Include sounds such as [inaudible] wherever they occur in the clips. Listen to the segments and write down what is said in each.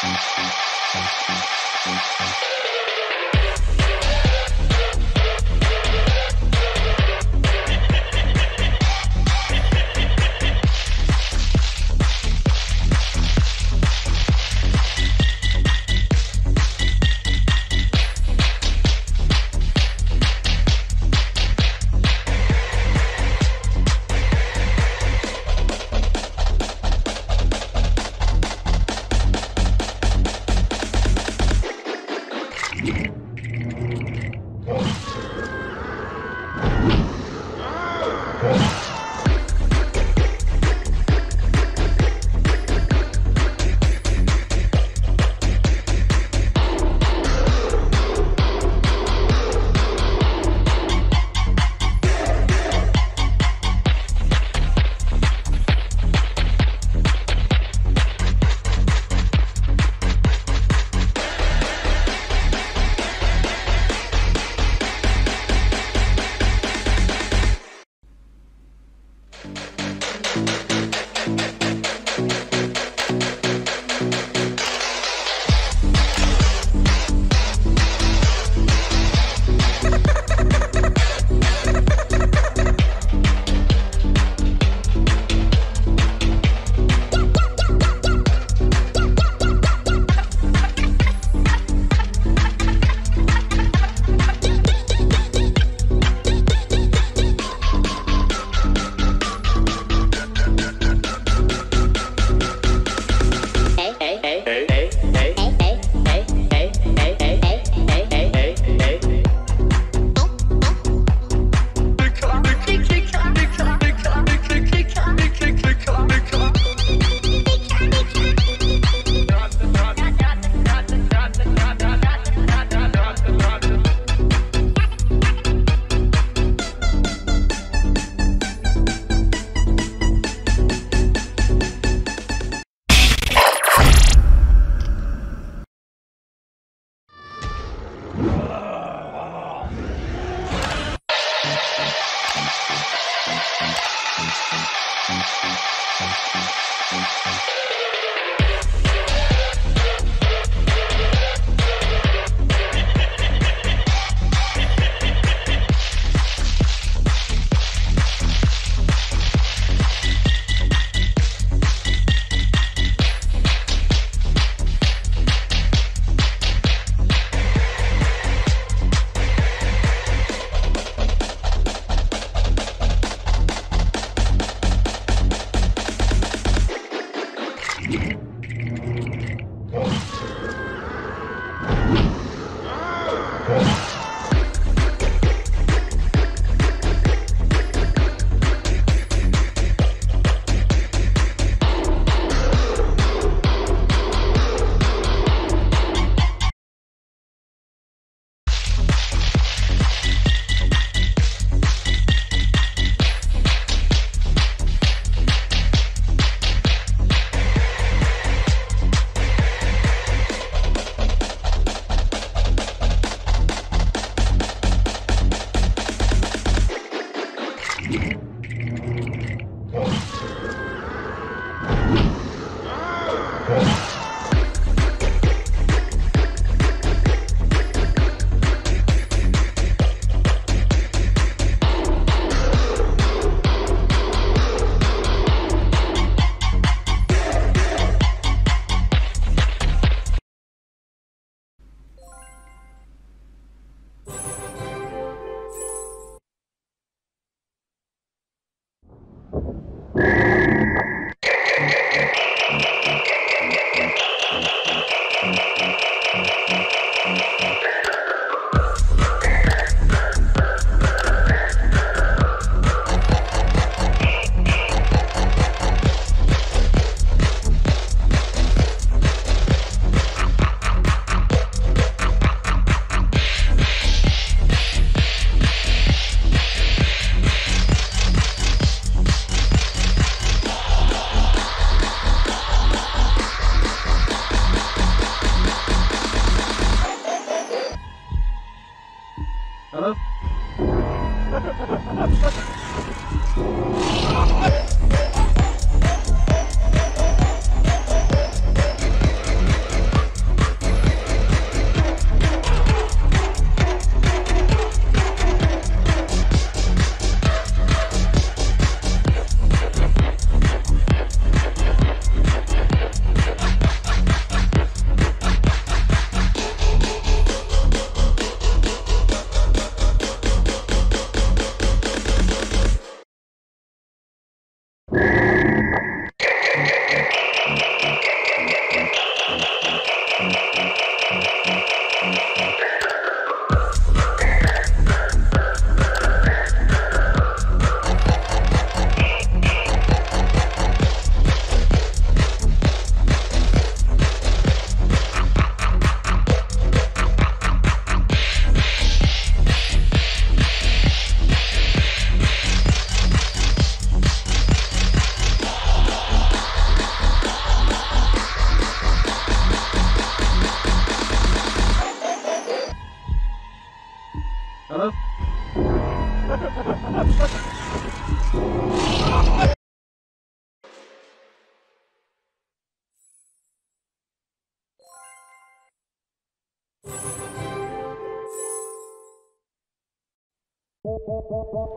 Thank you. you. Hello? [laughs]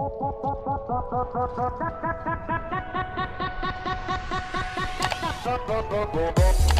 Bo bo bo bo bo